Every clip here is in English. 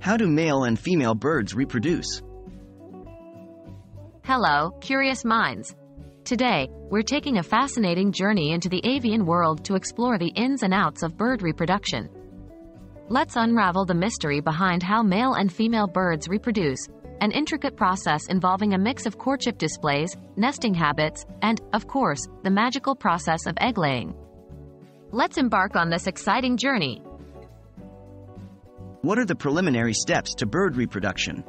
How do male and female birds reproduce? Hello, curious minds. Today, we're taking a fascinating journey into the avian world to explore the ins and outs of bird reproduction. Let's unravel the mystery behind how male and female birds reproduce, an intricate process involving a mix of courtship displays, nesting habits, and, of course, the magical process of egg laying. Let's embark on this exciting journey. What are the preliminary steps to bird reproduction?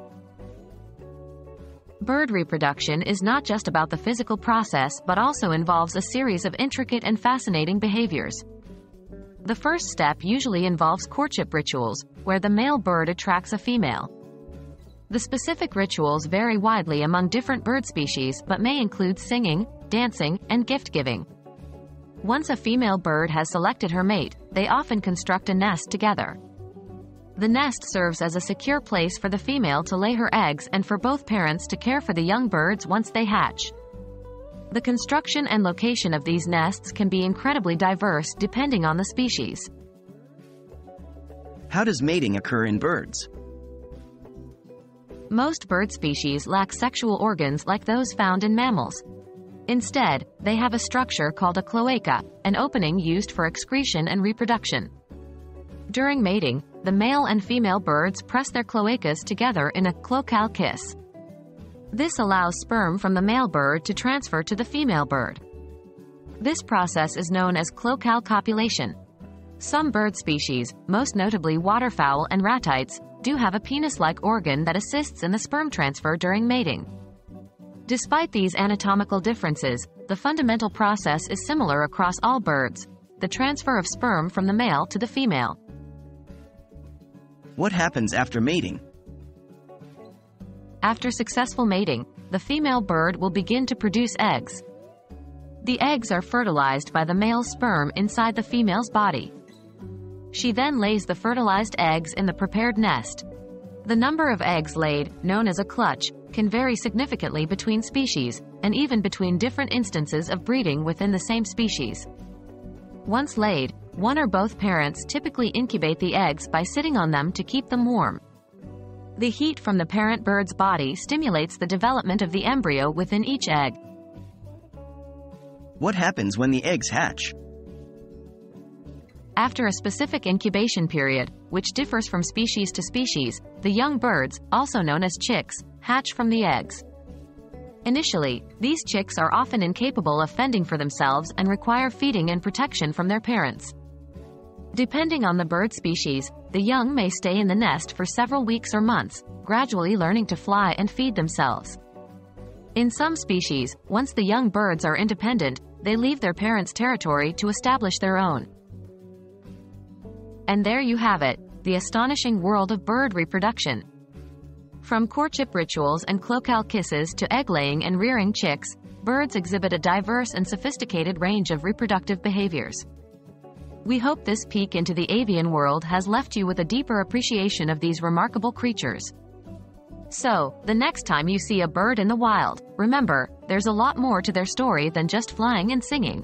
Bird reproduction is not just about the physical process but also involves a series of intricate and fascinating behaviors. The first step usually involves courtship rituals, where the male bird attracts a female. The specific rituals vary widely among different bird species but may include singing, dancing, and gift giving. Once a female bird has selected her mate, they often construct a nest together. The nest serves as a secure place for the female to lay her eggs and for both parents to care for the young birds once they hatch. The construction and location of these nests can be incredibly diverse depending on the species. How does mating occur in birds? Most bird species lack sexual organs like those found in mammals. Instead, they have a structure called a cloaca, an opening used for excretion and reproduction. During mating, the male and female birds press their cloacas together in a cloacal kiss. This allows sperm from the male bird to transfer to the female bird. This process is known as cloacal copulation. Some bird species, most notably waterfowl and ratites, do have a penis-like organ that assists in the sperm transfer during mating. Despite these anatomical differences, the fundamental process is similar across all birds, the transfer of sperm from the male to the female. What happens after mating? After successful mating, the female bird will begin to produce eggs. The eggs are fertilized by the male's sperm inside the female's body. She then lays the fertilized eggs in the prepared nest. The number of eggs laid, known as a clutch, can vary significantly between species, and even between different instances of breeding within the same species. Once laid, one or both parents typically incubate the eggs by sitting on them to keep them warm. The heat from the parent bird's body stimulates the development of the embryo within each egg. What happens when the eggs hatch? After a specific incubation period, which differs from species to species, the young birds, also known as chicks, hatch from the eggs. Initially, these chicks are often incapable of fending for themselves and require feeding and protection from their parents. Depending on the bird species, the young may stay in the nest for several weeks or months, gradually learning to fly and feed themselves. In some species, once the young birds are independent, they leave their parents' territory to establish their own. And there you have it, the astonishing world of bird reproduction. From courtship rituals and cloacal kisses to egg laying and rearing chicks, birds exhibit a diverse and sophisticated range of reproductive behaviors. We hope this peek into the avian world has left you with a deeper appreciation of these remarkable creatures. So, the next time you see a bird in the wild, remember, there's a lot more to their story than just flying and singing.